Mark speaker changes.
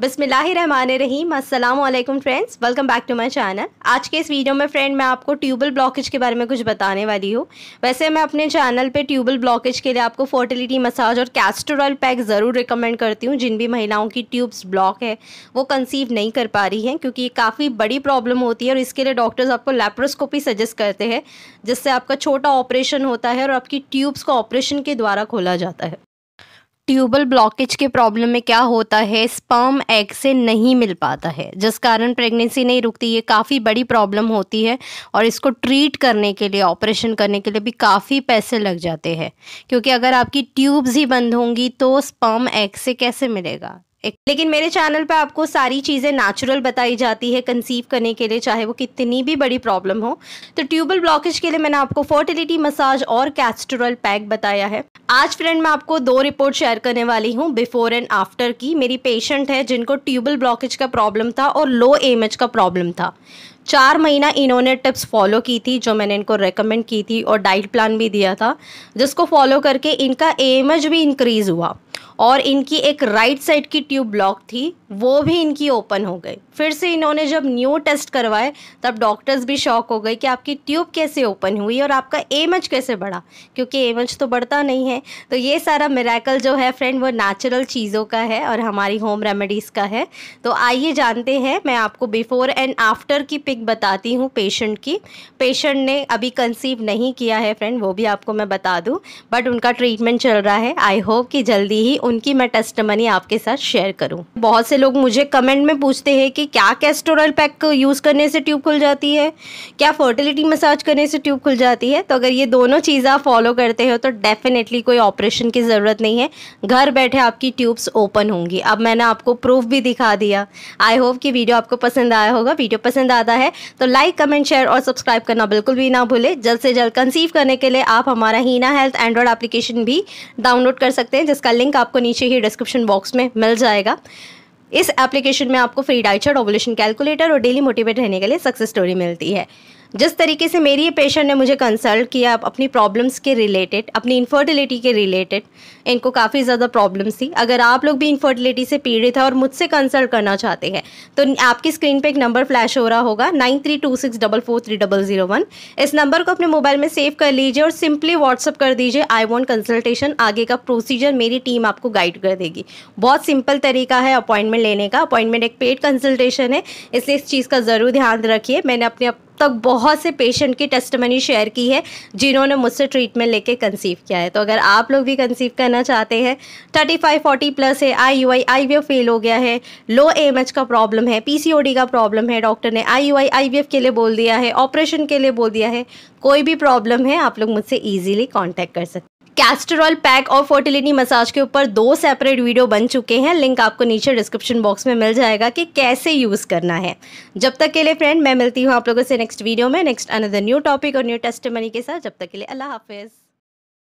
Speaker 1: अस्सलाम वालेकुम friends welcome back to my channel आज के इस वीडियो में फ्रेंड मैं आपको ट्यूबल ब्लॉकेज के बारे में कुछ बताने वाली हूँ। वैसे मैं अपने चैनल पे ट्यूबल ब्लॉकेज के लिए आपको फर्टिलिटी मसाज और कैस्टर ऑयल पैक ज़रूर रिकमेंड करती हूँ, जिन भी महिलाओं की ट्यूब्स ब्लॉक है, वो कंसीव नहीं कर पा रही हैं, क्योंकि ये काफ़ी बड़ी प्रॉब्लम होती है और इसके लिए डॉक्टर्स आपको लेप्रोस्कोपी सजेस्ट करते हैं, जिससे आपका छोटा ऑपरेशन होता है और आपकी ट्यूब्स को ऑपरेशन के द्वारा खोला जाता है। ट्यूबल ब्लॉकेज के प्रॉब्लम में क्या होता है? स्पर्म एग से नहीं मिल पाता है। जिस कारण प्रेगनेंसी नहीं रुकती, ये काफ़ी बड़ी प्रॉब्लम होती है और इसको ट्रीट करने के लिए, ऑपरेशन करने के लिए भी काफ़ी पैसे लग जाते हैं। क्योंकि अगर आपकी ट्यूब्स ही बंद होंगी तो स्पर्म एग से कैसे मिलेगा? एक लेकिन मेरे चैनल पे आपको सारी चीज़ें नेचुरल बताई जाती है कंसीव करने के लिए, चाहे वो कितनी भी बड़ी प्रॉब्लम हो। तो ट्यूबल ब्लॉकेज के लिए मैंने आपको फर्टिलिटी मसाज और कैस्ट्रोल पैक बताया है। आज फ्रेंड मैं आपको दो रिपोर्ट शेयर करने वाली हूँ, बिफोर एंड आफ्टर की। मेरी पेशेंट है जिनको ट्यूबल ब्लॉकेज का प्रॉब्लम था और लो एमएच का प्रॉब्लम था। चार महीना इन्होंने टिप्स फॉलो की थी, जो मैंने इनको रेकमेंड की थी और डाइट प्लान भी दिया था, जिसको फॉलो करके इनका एमएच भी इंक्रीज़ हुआ। और इनकी एक राइट साइड की ट्यूब ब्लॉक थी, वो भी इनकी ओपन हो गई। फिर से इन्होंने जब न्यू टेस्ट करवाए, तब डॉक्टर्स भी शॉक हो गए कि आपकी ट्यूब कैसे ओपन हुई और आपका एमच कैसे बढ़ा। क्योंकि एमच तो बढ़ता नहीं है। तो ये सारा मेराकल जो है फ्रेंड वो नेचुरल चीज़ों का है और हमारी होम रेमेडीज़ का है। तो आइए जानते हैं, मैं आपको बिफोर एंड आफ्टर की पिक बताती हूँ पेशेंट की। पेशेंट ने अभी कंसीव नहीं किया है फ्रेंड वो भी आपको मैं बता दूँ। बट उनका ट्रीटमेंट चल रहा है। आई होप कि जल्दी ही उनकी मैं टेस्ट मनी आपके साथ शेयर करूँ। बहुत से लोग मुझे कमेंट में पूछते हैं कि क्या कैस्टोरल पैक यूज़ करने से ट्यूब खुल जाती है? क्या फर्टिलिटी मसाज करने से ट्यूब खुल जाती है? तो अगर ये दोनों चीज़ आप फॉलो करते हो तो डेफिनेटली कोई ऑपरेशन की ज़रूरत नहीं है। घर बैठे आपकी ट्यूब्स ओपन होंगी। अब मैंने आपको प्रूफ भी दिखा दिया। आई होप कि वीडियो आपको पसंद आया होगा। वीडियो पसंद आता है तो लाइक कमेंट शेयर और सब्सक्राइब करना बिल्कुल भी ना भूले। जल्द से जल्द कंसीव करने के लिए आप हमारा हीना हेल्थ एंड्रॉयड एप्लीकेशन भी डाउनलोड कर सकते हैं, जिसका लिंक आपको नीचे ही डिस्क्रिप्शन बॉक्स में मिल जाएगा। इस एप्लीकेशन में आपको फ्री डाइचर चार्ट ओवुलेशन कैलकुलेटर और डेली मोटिवेट रहने के लिए सक्सेस स्टोरी मिलती है। जिस तरीके से मेरी ये पेशेंट ने मुझे कंसल्ट किया अपनी प्रॉब्लम्स के रिलेटेड अपनी इनफर्टिलिटी के रिलेटेड इनको काफ़ी ज़्यादा प्रॉब्लम्स थी। अगर आप लोग भी इनफर्टिलिटी से पीड़ित हैं और मुझसे कंसल्ट करना चाहते हैं तो आपकी स्क्रीन पे एक नंबर फ्लैश हो रहा होगा, nine three two six double four three double zero one. इस नंबर को अपने मोबाइल में सेव कर लीजिए और सिंपली व्हाट्सअप कर दीजिए आई वॉन्ट कंसल्टेशन आगे का प्रोसीजर मेरी टीम आपको गाइड कर देगी। बहुत सिंपल तरीका है अपॉइंटमेंट लेने का। अपॉइंटमेंट एक पेड कंसल्टेशन है, इसलिए इस चीज़ का ज़रूर ध्यान रखिए। मैंने अपने तक बहुत से पेशेंट की टेस्टमनी शेयर की है, जिन्होंने मुझसे ट्रीटमेंट लेके कंसीव किया है। तो अगर आप लोग भी कंसीव करना चाहते हैं थर्टी फाइव फोर्टी प्लस है I U I I V F fail हो गया है लो एम एच का प्रॉब्लम है पी सी ओ डी का प्रॉब्लम है डॉक्टर ने I U I I V F के लिए बोल दिया है ऑपरेशन के लिए बोल दिया है, कोई भी प्रॉब्लम है, आप लोग मुझसे ईजिली कॉन्टैक्ट कर सकते कैस्टरॉल पैक और फर्टिलिटी मसाज के ऊपर दो सेपरेट वीडियो बन चुके हैं। लिंक आपको नीचे डिस्क्रिप्शन बॉक्स में मिल जाएगा कि कैसे यूज़ करना है। जब तक के लिए फ्रेंड मैं मिलती हूँ आप लोगों से नेक्स्ट वीडियो में। नेक्स्ट अनदर न्यू टॉपिक और न्यू टेस्ट के साथ। जब तक के लिए अल्लाह हाफिज़।